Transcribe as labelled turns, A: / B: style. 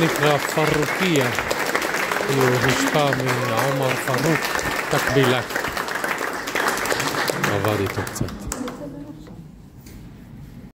A: ميكانيكا فاروقية. وهشطة عمر فاروق تقبيلك غادي تبتدي